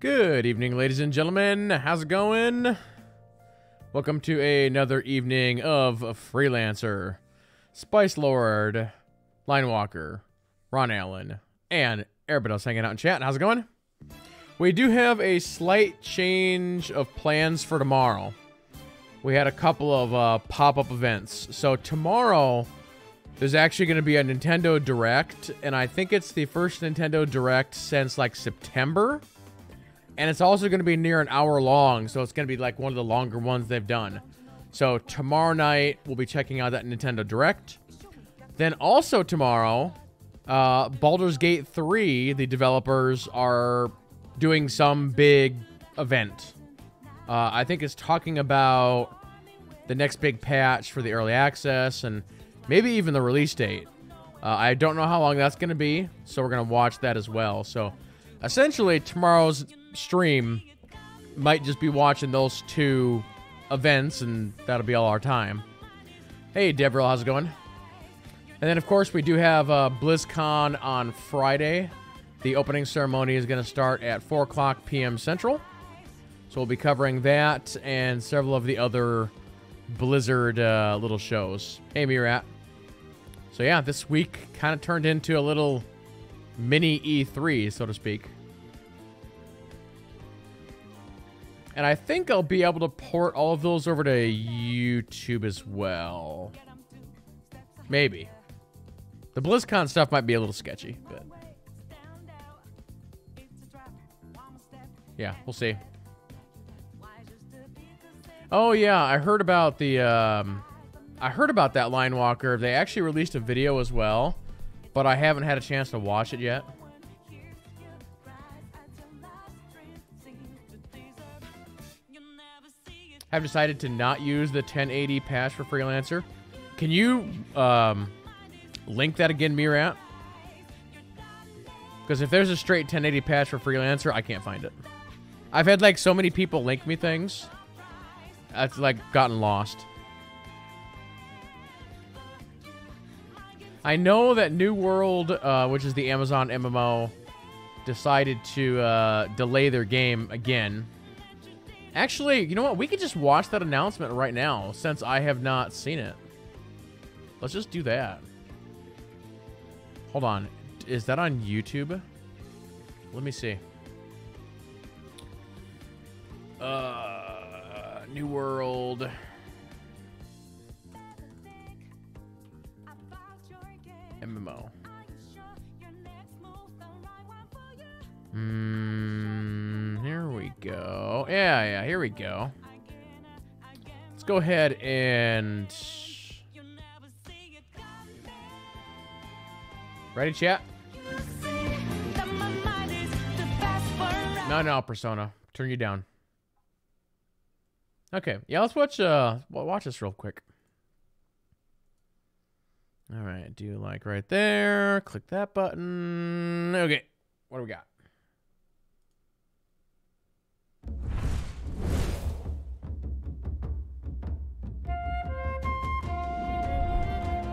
Good evening, ladies and gentlemen. How's it going? Welcome to another evening of Freelancer. Spice Lord, Linewalker, Ron Allen, and everybody hanging out in chat. How's it going? We do have a slight change of plans for tomorrow. We had a couple of uh, pop-up events. So tomorrow, there's actually going to be a Nintendo Direct, and I think it's the first Nintendo Direct since like September. And it's also going to be near an hour long, so it's going to be like one of the longer ones they've done. So tomorrow night, we'll be checking out that Nintendo Direct. Then also tomorrow, uh, Baldur's Gate 3, the developers are doing some big event. Uh, I think it's talking about the next big patch for the early access and maybe even the release date. Uh, I don't know how long that's going to be, so we're going to watch that as well. So essentially, tomorrow's stream might just be watching those two events, and that'll be all our time. Hey, Devril, how's it going? And then, of course, we do have uh, BlizzCon on Friday. The opening ceremony is going to start at 4 o'clock p.m. Central. So we'll be covering that and several of the other Blizzard uh, little shows. Hey, Mirat. So yeah, this week kind of turned into a little mini E3, so to speak. And I think I'll be able to port all of those over to YouTube as well. Maybe. The BlizzCon stuff might be a little sketchy, but... Yeah, we'll see. Oh, yeah, I heard about the... Um, I heard about that Line Walker. They actually released a video as well, but I haven't had a chance to watch it yet. Have decided to not use the 1080 patch for Freelancer. Can you um, link that again, Mirat? Because if there's a straight 1080 patch for Freelancer, I can't find it. I've had like so many people link me things. That's like gotten lost. I know that New World, uh, which is the Amazon MMO, decided to uh, delay their game again. Actually, you know what? We could just watch that announcement right now since I have not seen it. Let's just do that. Hold on. Is that on YouTube? Let me see. Uh, New World. MMO. Hmm, here we go. Yeah, yeah, here we go. Let's go ahead and... Ready, chat? No, no, Persona. Turn you down. Okay, yeah, let's watch, uh, watch this real quick. All right, do you like right there. Click that button. Okay, what do we got?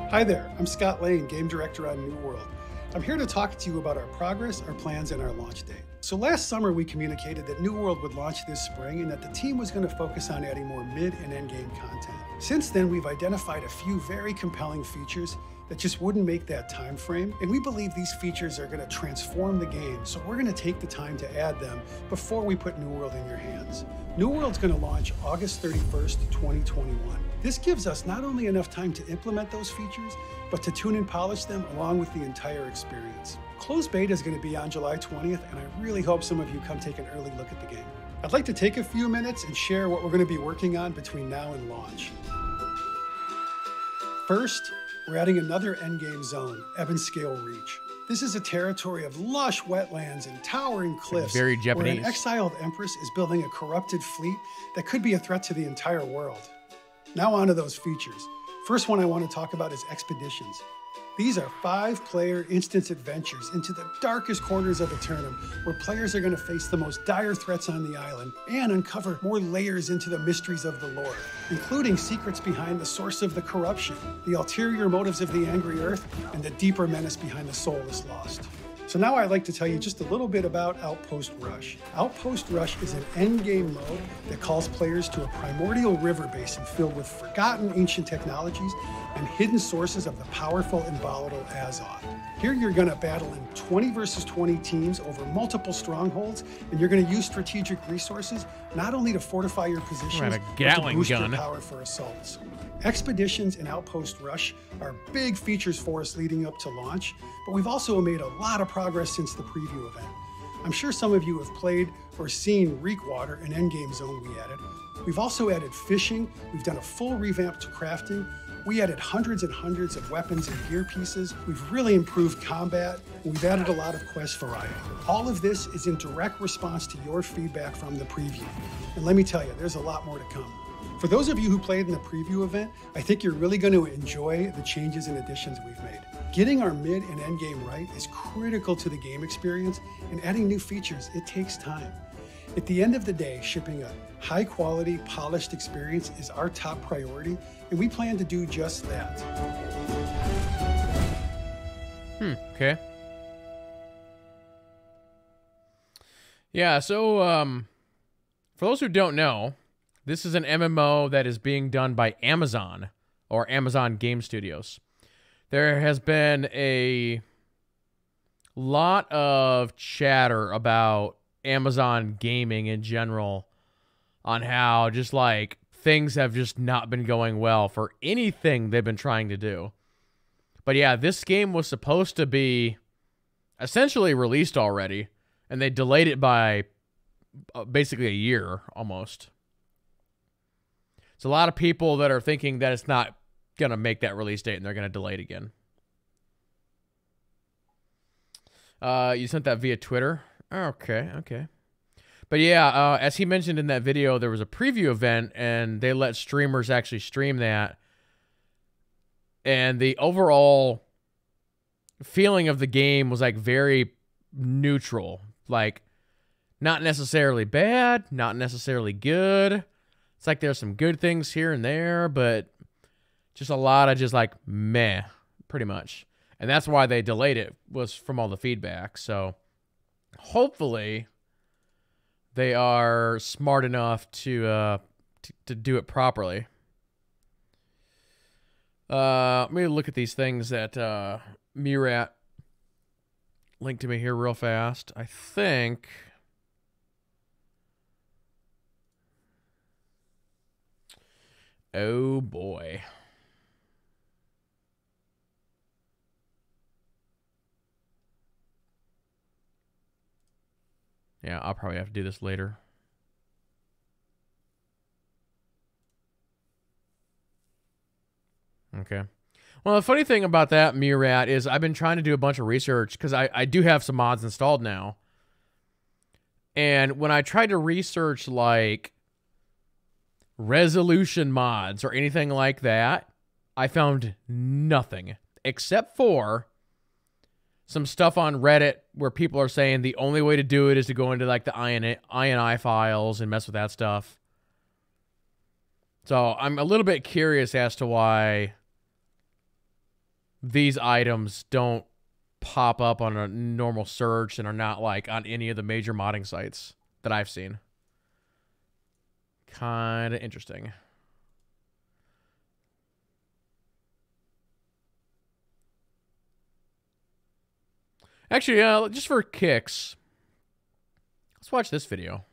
Hi there, I'm Scot Lane, Game Director on New World. I'm here to talk to you about our progress, our plans, and our launch date. So last summer we communicated that New World would launch this spring and that the team was going to focus on adding more mid and end game content. Since then, we've identified a few very compelling features that just wouldn't make that time frame. And we believe these features are going to transform the game, so we're going to take the time to add them before we put New World in your hands. New World's going to launch August 31st, 2021. This gives us not only enough time to implement those features, but to tune and polish them along with the entire experience. Closed beta is going to be on July 20th, and I really hope some of you come take an early look at the game. I'd like to take a few minutes and share what we're going to be working on between now and launch. First, we're adding another endgame zone, Ebonscale Reach. This is a territory of lush wetlands and towering cliffs. Very Japanese. Where an exiled empress is building a corrupted fleet that could be a threat to the entire world. Now, on to those features. First one I want to talk about is expeditions. These are five player instance adventures into the darkest corners of Aeternum, where players are going to face the most dire threats on the island and uncover more layers into the mysteries of the lore, including secrets behind the source of the corruption, the ulterior motives of the angry earth, and the deeper menace behind the soulless lost. So now I'd like to tell you just a little bit about Outpost Rush. Outpost Rush is an endgame mode that calls players to a primordial river basin filled with forgotten ancient technologies and hidden sources of the powerful and volatile Azoth. Here you're going to battle in 20 versus 20 teams over multiple strongholds, and you're going to use strategic resources not only to fortify your positions, Right, but to boost gun. your power for assaults. Expeditions and Outpost Rush are big features for us leading up to launch, but we've also made a lot of progress since the preview event. I'm sure some of you have played or seen Reekwater, an endgame zone we added. We've also added fishing, we've done a full revamp to crafting, we added hundreds and hundreds of weapons and gear pieces, we've really improved combat, we've added a lot of quest variety. All of this is in direct response to your feedback from the preview. And let me tell you, there's a lot more to come. For those of you who played in the preview event, I think you're really going to enjoy the changes and additions we've made. Getting our mid and end game right is critical to the game experience, and adding new features, it takes time. At the end of the day, shipping a high quality, polished experience is our top priority, and we plan to do just that. Hmm. Okay. Yeah. So, um, for those who don't know, this is an MMO that is being done by Amazon or Amazon Game Studios. There has been a lot of chatter about Amazon gaming in general on how just like things have just not been going well for anything they've been trying to do. But yeah, this game was supposed to be essentially released already, and they delayed it by uh, basically a year almost. So a lot of people that are thinking that it's not going to make that release date and they're going to delay it again. Uh, you sent that via Twitter. Okay, okay. But yeah, uh, as he mentioned in that video, there was a preview event and they let streamers actually stream that. And the overall feeling of the game was like very neutral. Like, not necessarily bad, not necessarily good. It's like there's some good things here and there, but just a lot of just like meh, pretty much. And that's why they delayed it was from all the feedback. So hopefully they are smart enough to uh to, do it properly. Uh let me look at these things that uh Murat linked to me here real fast. I think Oh boy. Yeah, I'll probably have to do this later. Okay. Well, the funny thing about that, Murat, is I've been trying to do a bunch of research because I, I do have some mods installed now. And when I tried to research like resolution mods or anything like that, I found nothing except for some stuff on Reddit where people are saying the only way to do it is to go into like the INI, INI files and mess with that stuff. So I'm a little bit curious as to why these items don't pop up on a normal search and are not like on any of the major modding sites that I've seen. Kind of interesting. Actually, uh, just for kicks, let's watch this video.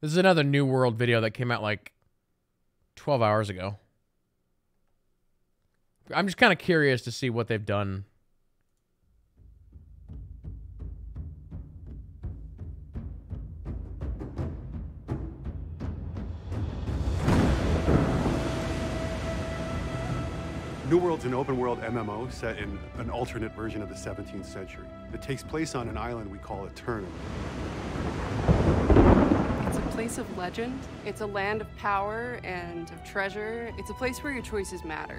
This is another New World video that came out like 12 hours ago. I'm just kind of curious to see what they've done. New World's an open world MMO set in an alternate version of the 17th century. It takes place on an island we call Aeternum. It's a place of legend. It's a land of power and of treasure. It's a place where your choices matter.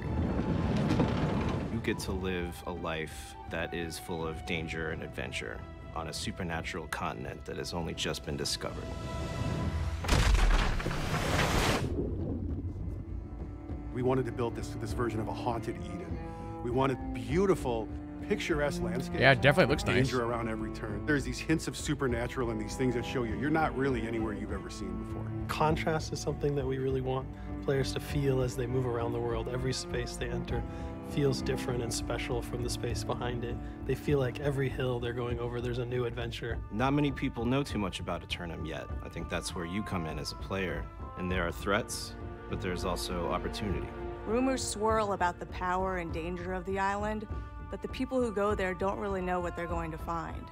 You get to live a life that is full of danger and adventure on a supernatural continent that has only just been discovered. We wanted to build this, this version of a haunted Eden. We wanted beautiful picturesque landscape. Yeah, it definitely looks nice. Danger around every turn. There's these hints of supernatural and these things that show you you're not really anywhere you've ever seen before. Contrast is something that we really want players to feel as they move around the world. Every space they enter feels different and special from the space behind it. They feel like every hill they're going over, there's a new adventure. Not many people know too much about Aeternum yet. I think that's where you come in as a player. And there are threats, but there's also opportunity. Rumors swirl about the power and danger of the island, but the people who go there don't really know what they're going to find.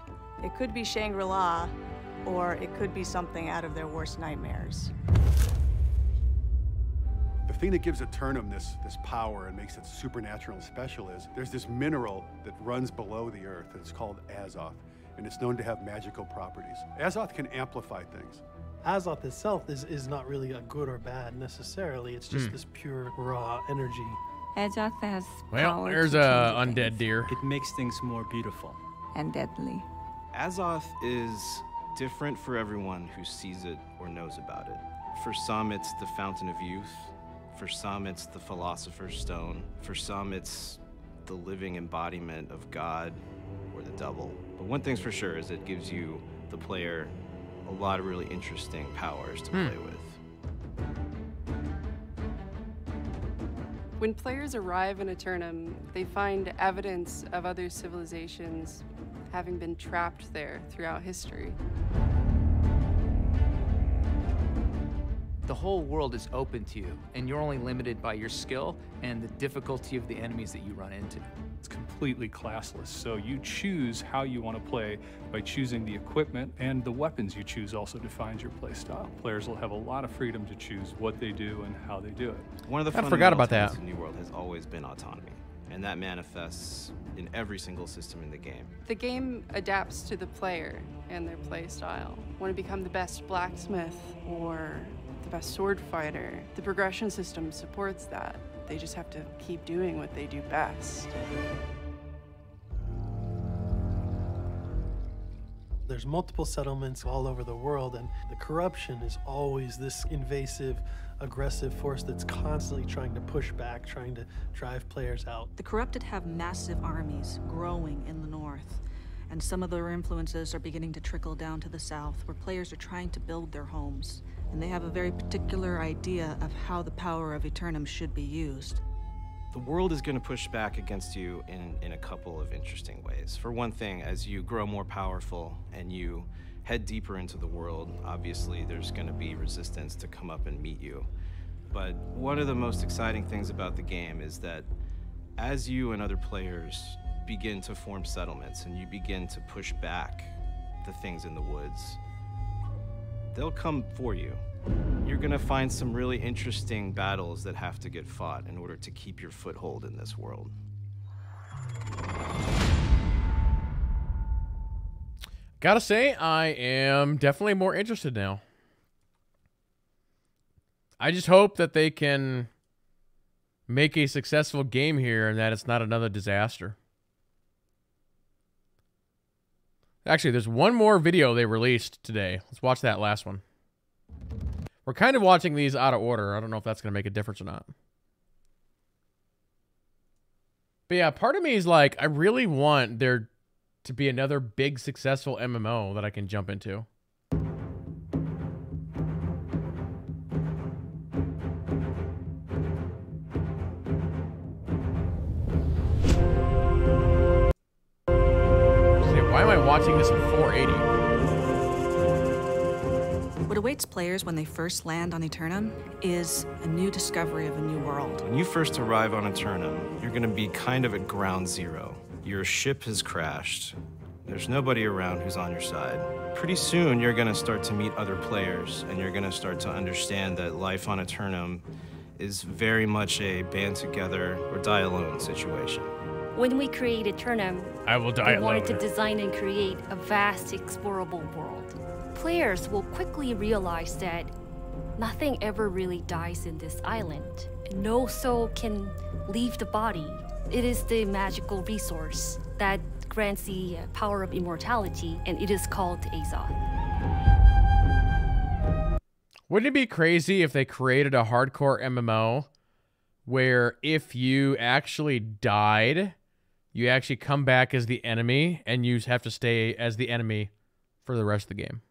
It could be Shangri La, or it could be something out of their worst nightmares. The thing that gives Aeternum this, this power and makes it supernatural and special is there's this mineral that runs below the earth. and It's called Azoth, and it's known to have magical properties. Azoth can amplify things. Azoth itself is, is not really a good or bad necessarily. It's just hmm. this pure, raw energy. Azoth has Well, there's to a change undead deer. It makes things more beautiful. and deadly. Azoth is different for everyone who sees it or knows about it. For some, it's the Fountain of Youth. For some, it's the Philosopher's Stone. For some, it's the living embodiment of God or the Devil. But one thing's for sure is it gives you, the player, a lot of really interesting powers to hmm. play with. When players arrive in Aeternum, they find evidence of other civilizations having been trapped there throughout history. The whole world is open to you, and you're only limited by your skill and the difficulty of the enemies that you run into. It's completely classless. So you choose how you want to play by choosing the equipment, and the weapons you choose also defines your play style. Players will have a lot of freedom to choose what they do and how they do it. One of the I forgot about that. tenets New World has always been autonomy, and that manifests in every single system in the game. The game adapts to the player and their play style. Want to become the best blacksmith or the best sword fighter? The progression system supports that. They just have to keep doing what they do best. There's multiple settlements all over the world, and the corruption is always this invasive, aggressive force that's constantly trying to push back, trying to drive players out. The corrupted have massive armies growing in the north, and some of their influences are beginning to trickle down to the south, where players are trying to build their homes. And they have a very particular idea of how the power of Aeternum should be used. The world is going to push back against you in, in a couple of interesting ways. For one thing, as you grow more powerful and you head deeper into the world, obviously there's going to be resistance to come up and meet you. But one of the most exciting things about the game is that as you and other players begin to form settlements and you begin to push back the things in the woods, they'll come for you. You're gonna find some really interesting battles that have to get fought in order to keep your foothold in this world. Gotta say, I am definitely more interested now. I just hope that they can make a successful game here and that it's not another disaster. Actually, there's one more video they released today. Let's watch that last one. We're kind of watching these out of order. I don't know if that's going to make a difference or not. But yeah, part of me is like, I really want there to be another big successful MMO that I can jump into. Say, why am watching this in 480? What awaits players when they first land on Aeternum is a new discovery of a new world. When you first arrive on Aeternum, you're gonna be kind of at ground zero. Your ship has crashed. There's nobody around who's on your side. Pretty soon, you're gonna start to meet other players, and you're gonna start to understand that life on Aeternum is very much a band together or die alone situation. When we created Aeternum, I will die we wanted alone. to design and create a vast, explorable world. Players will quickly realize that nothing ever really dies in this island. No soul can leave the body. It is the magical resource that grants the power of immortality, and it is called Azoth. Wouldn't it be crazy if they created a hardcore MMO where if you actually died, you actually come back as the enemy and you have to stay as the enemy for the rest of the game.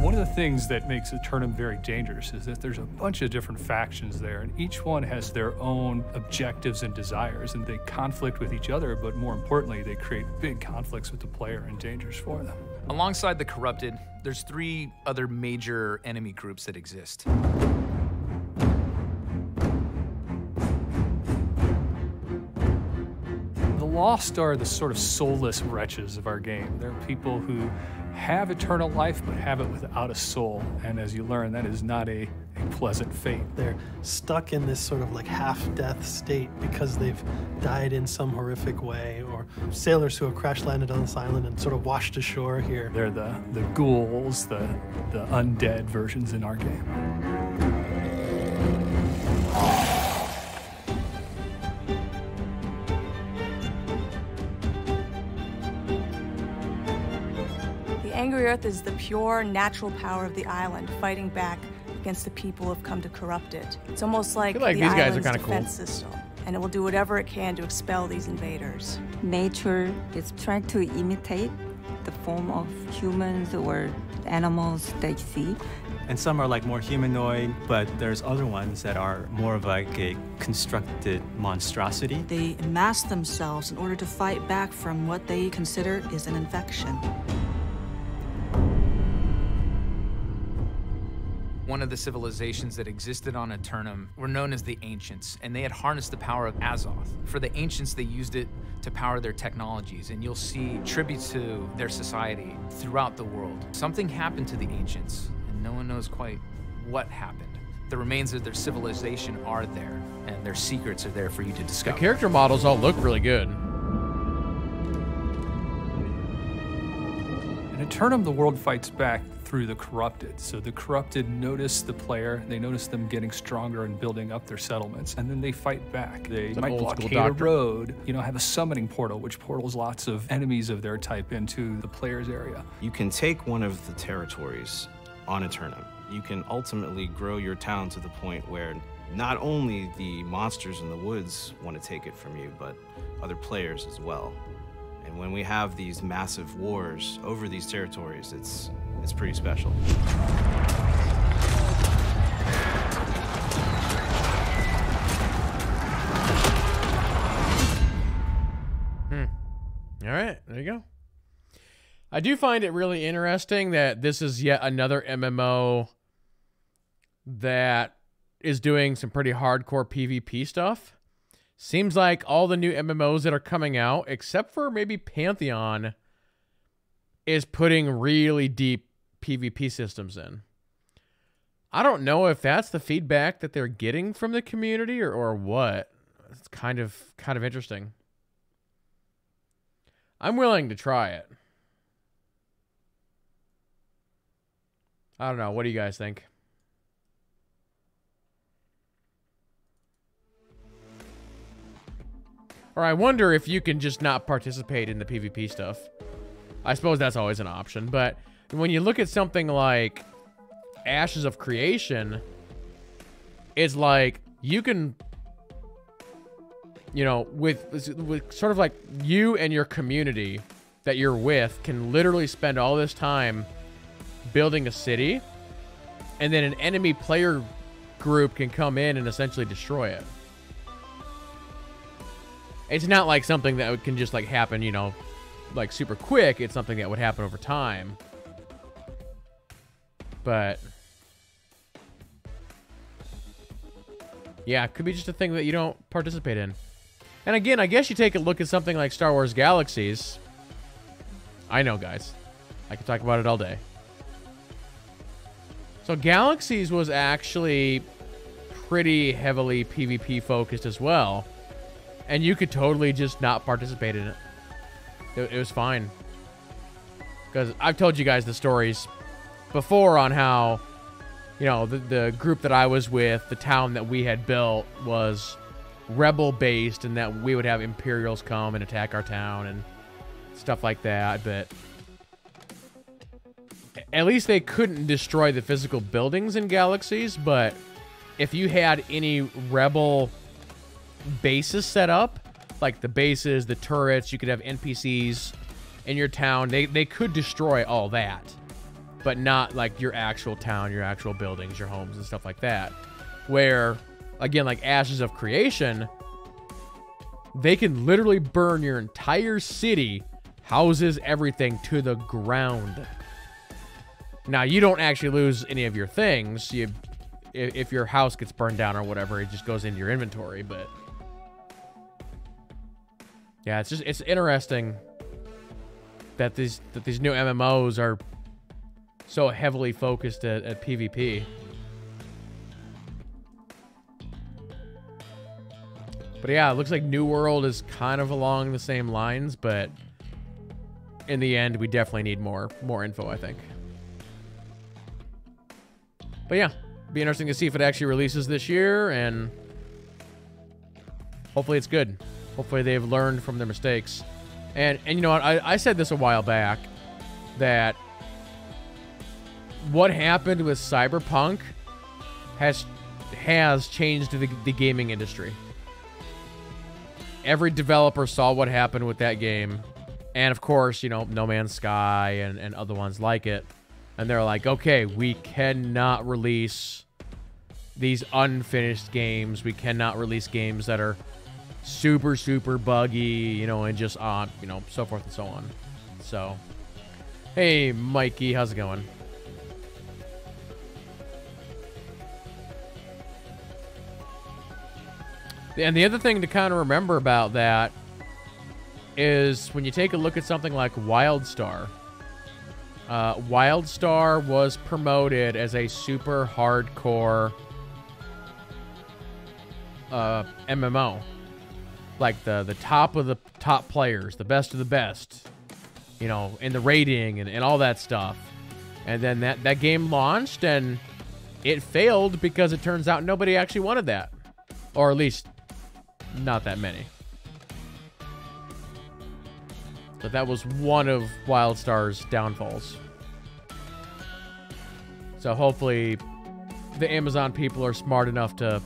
One of the things that makes Aeternum very dangerous is that there's a bunch of different factions there, and each one has their own objectives and desires, and they conflict with each other, but more importantly, they create big conflicts with the player and dangers for them. Alongside the corrupted, there's three other major enemy groups that exist. Lost are the sort of soulless wretches of our game. They're people who have eternal life but have it without a soul. And as you learn, that is not a, a pleasant fate. They're stuck in this sort of like half death state because they've died in some horrific way, or sailors who have crash landed on this island and sort of washed ashore here. They're the, the ghouls, the, the undead versions in our game. Earth is the pure, natural power of the island fighting back against the people who have come to corrupt it. It's almost like, feel like the these guys are island's kinda cool. defense system, and it will do whatever it can to expel these invaders. Nature is trying to imitate the form of humans or animals they see. And some are like more humanoid, but there's other ones that are more of like a constructed monstrosity. They mask themselves in order to fight back from what they consider is an infection. One of the civilizations that existed on Aeternum were known as the Ancients, and they had harnessed the power of Azoth. For the Ancients, they used it to power their technologies, and you'll see tributes to their society throughout the world. Something happened to the Ancients, and no one knows quite what happened. The remains of their civilization are there, and their secrets are there for you to discover. The character models all look really good. Aeternum, the world fights back through the corrupted. So the corrupted notice the player, they notice them getting stronger and building up their settlements, and then they fight back. They might blockade a road, you know, have a summoning portal, which portals lots of enemies of their type into the player's area. You can take one of the territories on Aeternum. You can ultimately grow your town to the point where not only the monsters in the woods want to take it from you, but other players as well. And when we have these massive wars over these territories, it's it's pretty special. Hmm. All right, there you go. I do find it really interesting that this is yet another MMO that is doing some pretty hardcore PvP stuff. Seems like all the new MMOs that are coming out, except for maybe Pantheon, is putting really deep PvP systems in. I don't know if that's the feedback that they're getting from the community or, or what. It's kind of kind of interesting. I'm willing to try it. I don't know. What do you guys think? Or I wonder if you can just not participate in the PvP stuff. I suppose that's always an option, but when you look at something like Ashes of Creation, it's like you can you know, with with sort of like you and your community that you're with can literally spend all this time building a city, and then an enemy player group can come in and essentially destroy it. It's not like something that can just like happen, you know, like super quick. It's something that would happen over time. But yeah, it could be just a thing that you don't participate in. And again, I guess you take a look at something like Star Wars Galaxies. I know, guys. I could talk about it all day. So Galaxies was actually pretty heavily PvP focused as well. And you could totally just not participate in it. It, it was fine. Because I've told you guys the stories before on how, you know, the, the group that I was with, the town that we had built was rebel based and that we would have Imperials come and attack our town and stuff like that. But at least they couldn't destroy the physical buildings in galaxies. But if you had any rebel bases set up, like the bases, the turrets, you could have NPCs in your town. They they could destroy all that, but not like your actual town, your actual buildings, your homes and stuff like that. Where again, like Ashes of Creation, they can literally burn your entire city, houses, everything to the ground. Now, you don't actually lose any of your things. You if, your house gets burned down or whatever, it just goes into your inventory, but yeah, it's just it's interesting that these that these new MMOs are so heavily focused at, at PvP. But yeah, it looks like New World is kind of along the same lines, but in the end, we definitely need more more info, I think. But yeah, be interesting to see if it actually releases this year, and hopefully it's good. Hopefully they've learned from their mistakes. And and you know what? I, I said this a while back that what happened with Cyberpunk has has changed the, the gaming industry every developer saw what happened with that game. And of course, you know, No Man's Sky and, and other ones like it. And they're like, okay, we cannot release these unfinished games. We cannot release games that are super, super buggy, you know, and just on, you know, so forth and so on. So, hey, Mikey, how's it going? And the other thing to kind of remember about that is when you take a look at something like WildStar. Uh, WildStar was promoted as a super hardcore uh, MMO, like the the top of the top players, the best of the best, you know, in the rating and, and all that stuff. And then that that game launched and it failed because it turns out nobody actually wanted that, or at least not that many. But that was one of WildStar's downfalls. So hopefully the Amazon people are smart enough to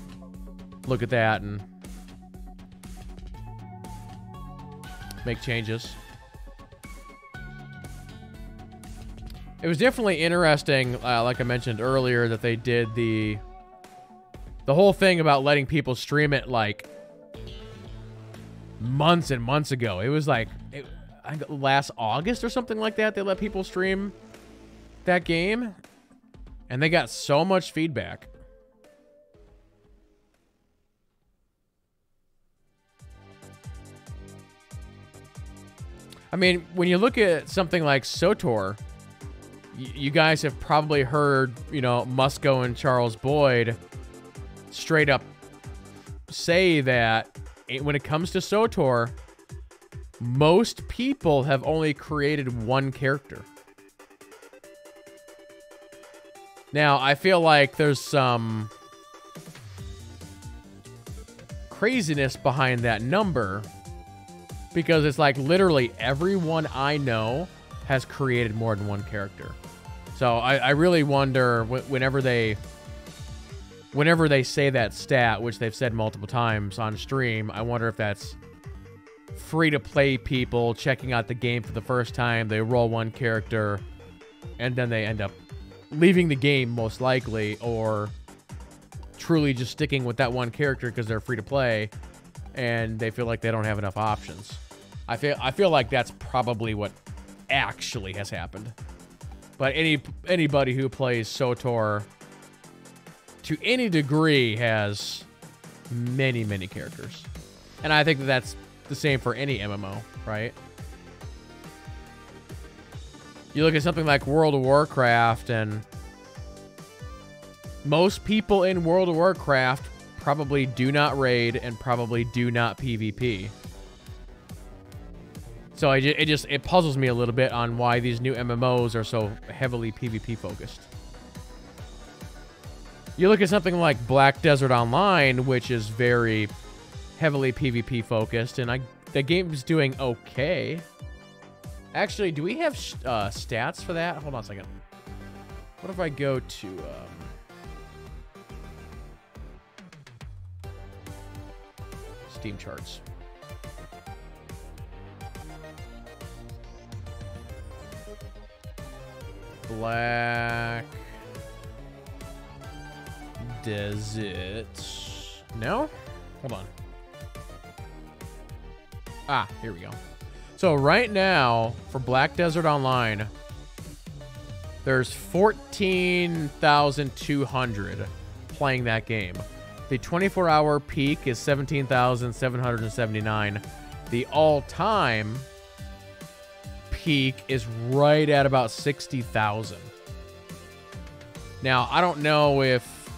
look at that and make changes. It was definitely interesting, uh, like I mentioned earlier, that they did the the whole thing about letting people stream it like months and months ago. It was like it, last August or something like that. They let people stream that game, and they got so much feedback. I mean, when you look at something like SWTOR, you guys have probably heard, you know, Musco and Charles Boyd straight up say that when it comes to SWTOR, most people have only created one character. Now, I feel like there's some craziness behind that number because it's like literally everyone I know has created more than one character. So I, I really wonder whenever they whenever they say that stat, which they've said multiple times on stream, I wonder if that's free to play people checking out the game for the first time. They roll one character and then they end up leaving the game most likely or truly just sticking with that one character because they're free to play and they feel like they don't have enough options. I feel I feel like that's probably what actually has happened. But any anybody who plays SWTOR to any degree has many, many characters. And I think that that's the same for any MMO, right? You look at something like World of Warcraft, and most people in World of Warcraft probably do not raid and probably do not PvP. So it just it puzzles me a little bit on why these new MMOs are so heavily PvP focused. You look at something like Black Desert Online, which is very heavily PvP focused, and I the game's doing okay. Actually, do we have uh, stats for that? Hold on a second. What if I go to... Um, Steam charts. Black Desert. No? Hold on. Ah, here we go. So right now, for Black Desert Online, there's 14,200 playing that game. The 24-hour peak is 17,779. The all-time peak is right at about 60,000. Now, I don't know if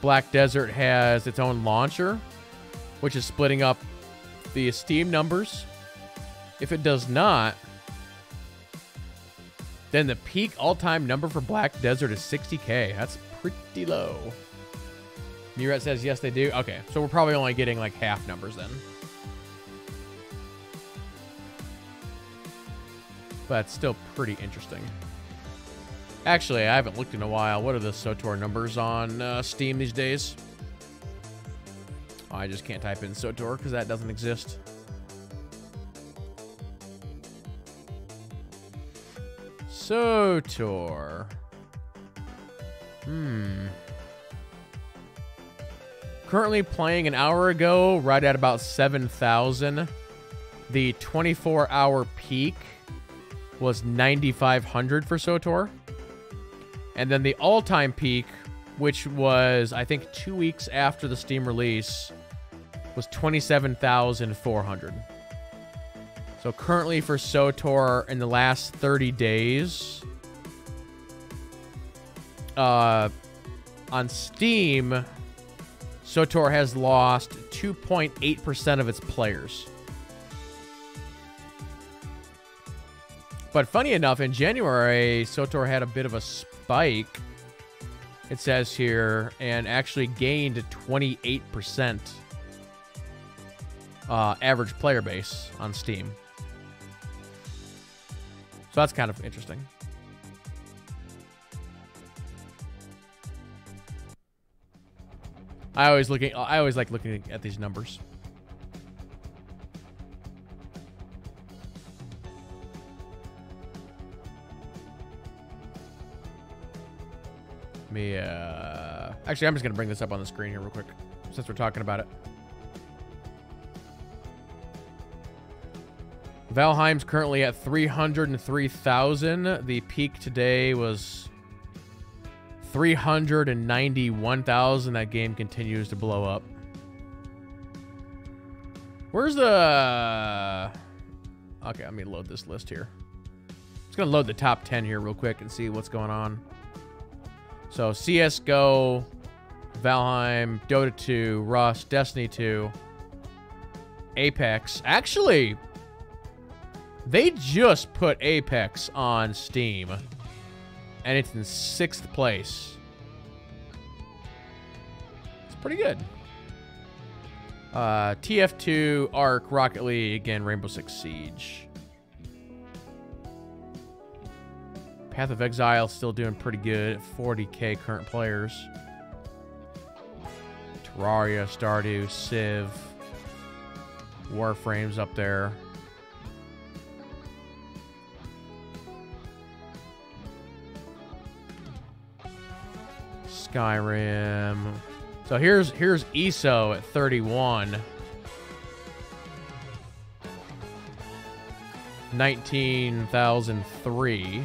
Black Desert has its own launcher, which is splitting up the Steam numbers. If it does not, then the peak all-time number for Black Desert is 60k. That's pretty low. Muret says yes, they do. Okay, so we're probably only getting like half numbers then. But still pretty interesting. Actually, I haven't looked in a while. What are the SWTOR numbers on uh, Steam these days? I just can't type in SWTOR because that doesn't exist. SWTOR. Hmm. Currently playing an hour ago, right at about 7,000. The 24 hour peak was 9,500 for SWTOR. And then the all time peak, which was, I think, two weeks after the Steam release, was 27,400. So currently for SWTOR in the last 30 days, uh, on Steam, SWTOR has lost 2.8% of its players. But funny enough, in January, SWTOR had a bit of a spike, it says here, and actually gained 28% uh, average player base on Steam. So that's kind of interesting. I always looking I always like looking at these numbers. Me uh actually I'm just gonna bring this up on the screen here real quick since we're talking about it. Valheim's currently at 303,000. The peak today was 391,000. That game continues to blow up. Where's the... Okay, let me load this list here. Just going to load the top 10 here real quick and see what's going on. So, CSGO, Valheim, Dota 2, Rust, Destiny 2, Apex. Actually, they just put Apex on Steam, and it's in sixth place. It's pretty good. Uh, TF2, Ark, Rocket League, again, Rainbow Six Siege. Path of Exile still doing pretty good 40k current players. Terraria, Stardew, Civ, Warframe's up there. Skyrim. So here's here's ESO at 31. 19,003.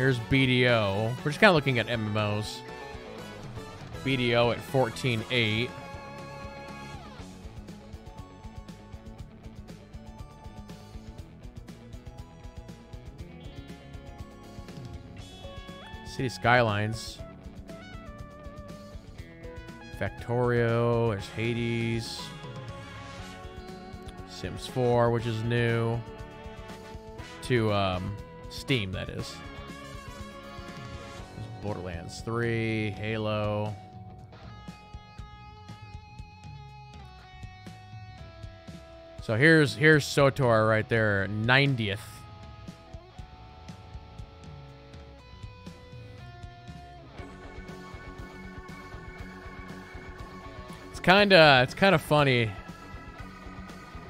Here's BDO. We're just kind of looking at MMOs. BDO at 14.8. City Skylines. Factorio, there's Hades. Sims 4, which is new. To um, Steam, that is. Borderlands 3, Halo. So here's here's SWTOR right there, 90th. It's kind of it's kind of funny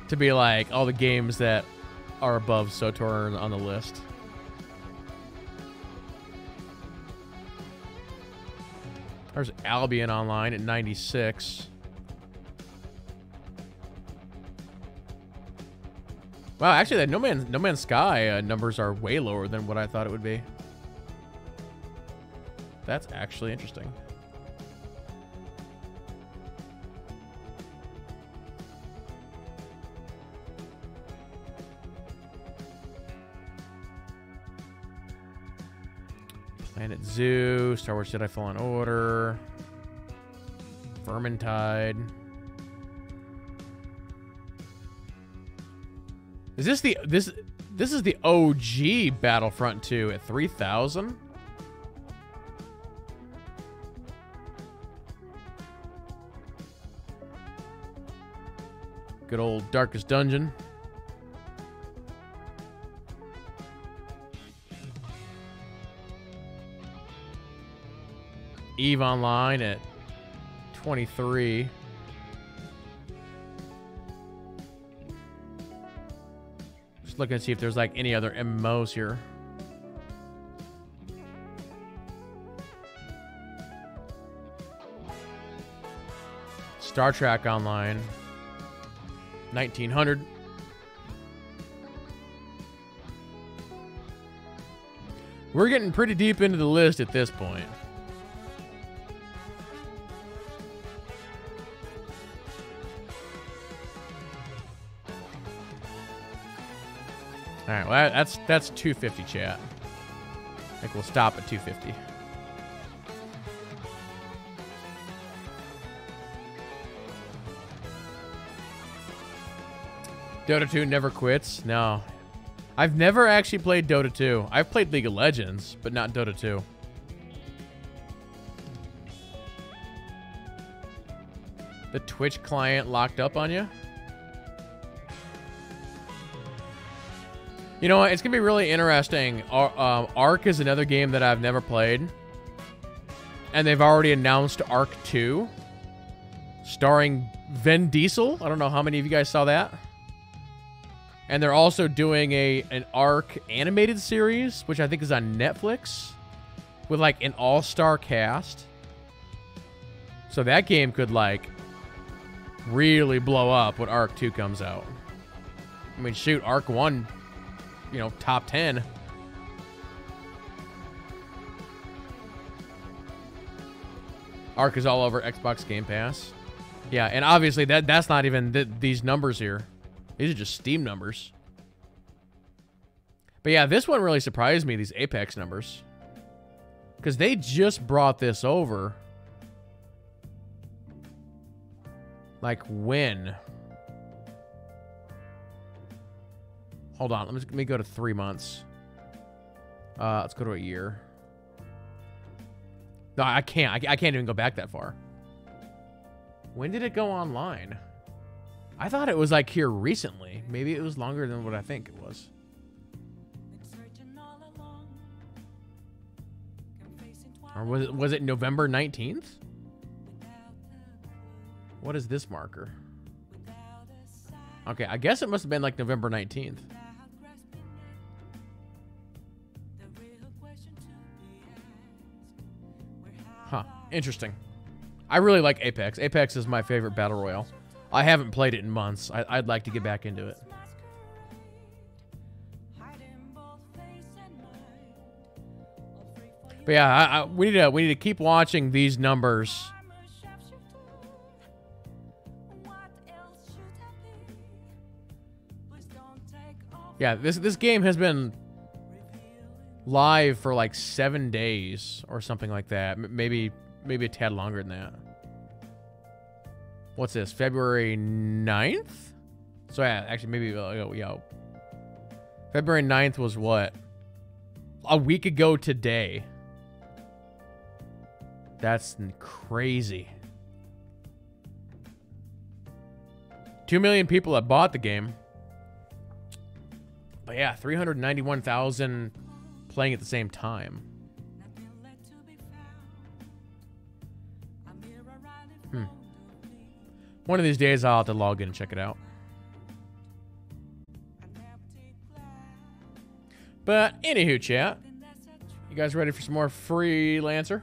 to be like all the games that are above SWTOR on the list. There's Albion Online at 96. Wow, actually, that No Man's No Man's Sky uh, numbers are way lower than what I thought it would be. That's actually interesting. Planet Zoo, Star Wars Jedi Fallen Order, Vermintide. Is this the this this is the OG Battlefront 2 at 3000? Good old Darkest Dungeon. Eve Online at 23. Just looking to see if there's like any other MMOs here. Star Trek Online. 1900. We're getting pretty deep into the list at this point. All right, well that's that's 250 chat. I think we'll stop at 250. Dota 2 never quits. No. I've never actually played Dota 2. I've played League of Legends, but not Dota 2. The Twitch client locked up on you? You know what? It's going to be really interesting. Um, Ark is another game that I've never played. And they've already announced Ark 2. Starring Vin Diesel. I don't know how many of you guys saw that. And they're also doing a an Ark animated series, which I think is on Netflix. With like an all-star cast. So that game could like really blow up when Ark 2 comes out. I mean, shoot, Ark 1 you know, top 10. Ark is all over Xbox Game Pass. Yeah, and obviously that that's not even th these numbers here. These are just Steam numbers. But yeah, this one really surprised me, these Apex numbers. Because they just brought this over. Like when? Hold on. Let me, let me go to three months. Uh, let's go to a year. No, I can't. I, I can't even go back that far. When did it go online? I thought it was like here recently. Maybe it was longer than what I think it was. Or was it was it November 19th? What is this marker? Okay, I guess it must have been like November 19th. Interesting. I really like Apex. Apex is my favorite battle royale. I haven't played it in months. I, would like to get back into it. But yeah, I, I, we need to we need to keep watching these numbers. Yeah, this this game has been live for like seven days or something like that. Maybe maybe a tad longer than that. What's this? February 9th? So yeah, actually maybe uh, yeah. February 9th was what? A week ago today. That's crazy. 2 million people have bought the game. But yeah, 391,000 playing at the same time. One of these days, I'll have to log in and check it out. But anywho, chat, you guys ready for some more freelancer?